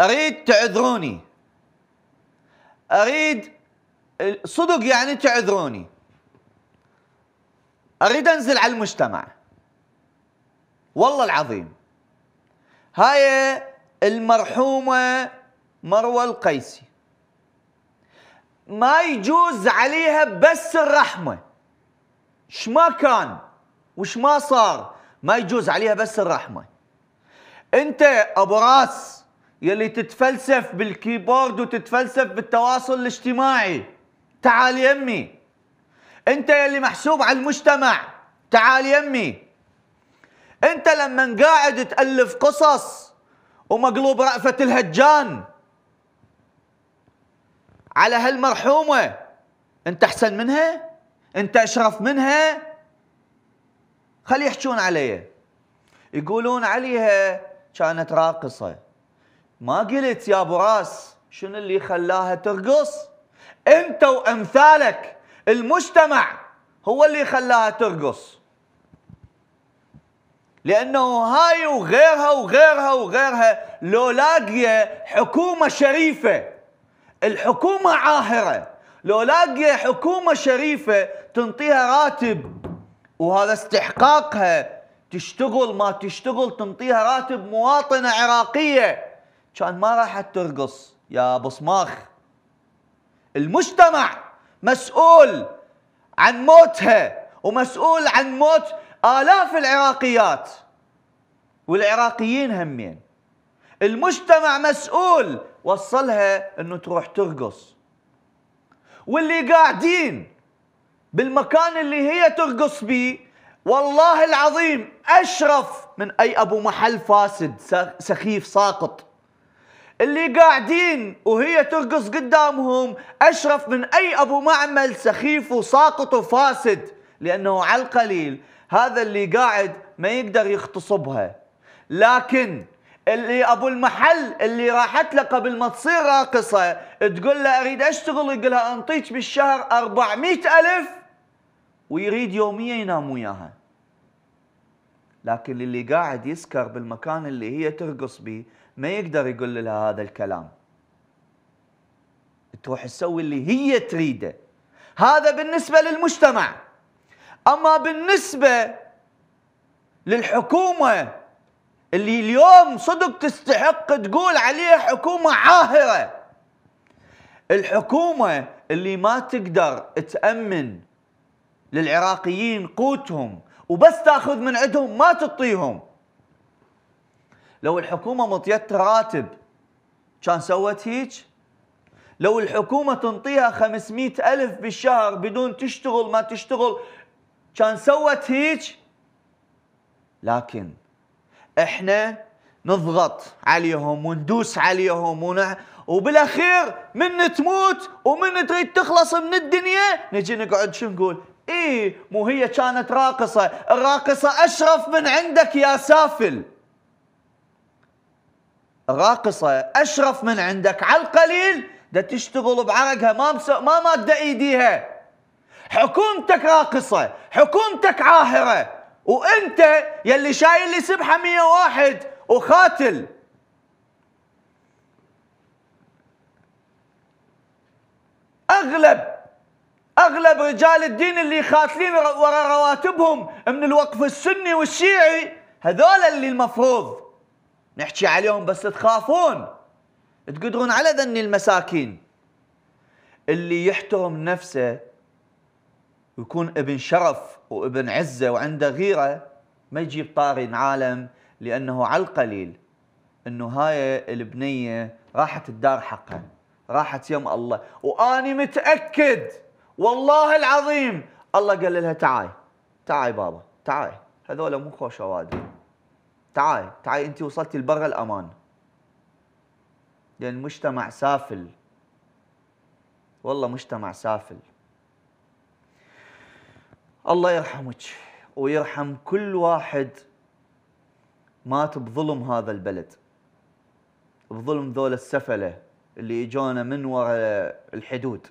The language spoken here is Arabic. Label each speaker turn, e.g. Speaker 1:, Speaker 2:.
Speaker 1: أريد تعذروني. أريد صدق يعني تعذروني. أريد أنزل على المجتمع. والله العظيم. هاي المرحومة مروة القيسي. ما يجوز عليها بس الرحمة. إيش ما كان وش ما صار ما يجوز عليها بس الرحمة. أنت أبو راس يلي تتفلسف بالكيبورد وتتفلسف بالتواصل الاجتماعي. تعال يمي. انت يلي محسوب على المجتمع. تعال يمي. انت لما قاعد تألف قصص ومقلوب رأفة الهجان على هالمرحومة انت أحسن منها؟ انت أشرف منها؟ خلي يحجون علي يقولون عليها كانت راقصة. ما قلت يا أبو راس شنو اللي خلاها ترقص؟ أنت وأمثالك المجتمع هو اللي خلاها ترقص. لأنه هاي وغيرها وغيرها وغيرها لو لاقيه حكومة شريفة الحكومة عاهرة لو لاقيه حكومة شريفة تنطيها راتب وهذا استحقاقها تشتغل ما تشتغل تنطيها راتب مواطنة عراقية. كان ما راحت ترقص يا بصماخ المجتمع مسؤول عن موتها ومسؤول عن موت آلاف العراقيات والعراقيين همين. المجتمع مسؤول وصلها إنه تروح ترقص. واللي قاعدين بالمكان اللي هي ترقص بيه والله العظيم أشرف من أي أبو محل فاسد سخيف ساقط. اللي قاعدين وهي ترقص قدامهم أشرف من أي أبو معمل سخيف وساقط وفاسد لأنه على القليل هذا اللي قاعد ما يقدر يغتصبها لكن اللي أبو المحل اللي راحت له قبل ما تصير راقصة تقول له أريد أشتغل يقول لها أنطيك بالشهر 400 ألف ويريد يوميا ينام وياها. لكن اللي قاعد يسكر بالمكان اللي هي ترقص به ما يقدر يقول لها هذا الكلام. تروح تسوي اللي هي تريده. هذا بالنسبة للمجتمع. أما بالنسبة للحكومة اللي اليوم صدق تستحق تقول عليها حكومة عاهرة. الحكومة اللي ما تقدر تأمن للعراقيين قوتهم وبس تاخذ من عندهم ما تعطيهم. لو الحكومة مطيت راتب كان سوت هيك؟ لو الحكومة تنطيها 500 ألف بالشهر بدون تشتغل ما تشتغل كان سوت هيك؟ لكن إحنا نضغط عليهم وندوس عليهم ونع... وبالأخير من تموت ومن تريد تخلص من الدنيا نجي نقعد شو نقول؟ إيه مو هي كانت راقصة. الراقصة أشرف من عندك يا سافل. راقصة أشرف من عندك. على القليل ده تشتغل بعرقها. ما ما مادة إيديها. حكومتك راقصة. حكومتك عاهرة. وأنت يلي شايل لي سبحة 101 وخاتل. أغلب أغلب رجال الدين اللي خاتلين ورا رواتبهم من الوقف السني والشيعي هذول اللي المفروض نحكي عليهم بس تخافون تقدرون على ذني المساكين. اللي يحترم نفسه ويكون ابن شرف وابن عزة وعنده غيرة ما يجيب طاري عالم لأنه على القليل أنه هاي البنية راحت الدار حقها راحت يم الله. وأني متأكد والله العظيم. الله قال لها تعاي تعاي بابا تعاي. هذول مو خوش أوادم. تعاي تعاي. انت وصلتي لبر الأمان. لأن مجتمع سافل. والله مجتمع سافل. الله يرحمك ويرحم كل واحد مات بظلم هذا البلد. بظلم ذول السفلة اللي إجونا من وراء الحدود.